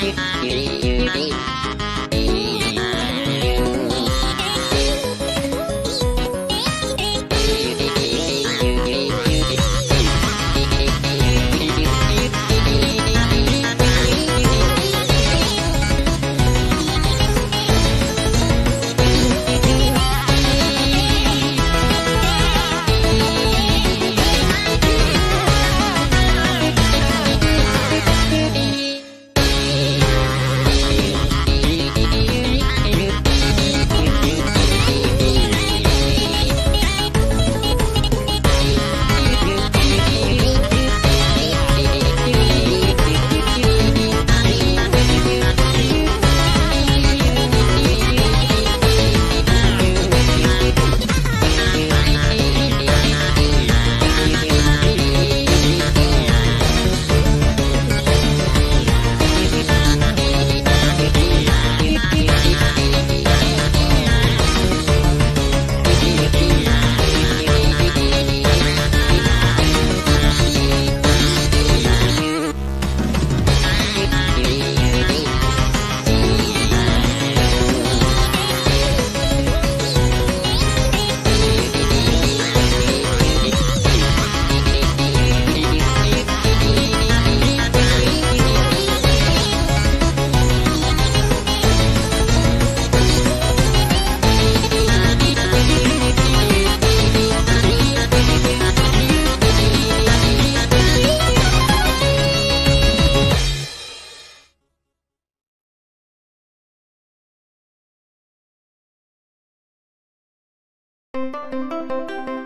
Thank you. Música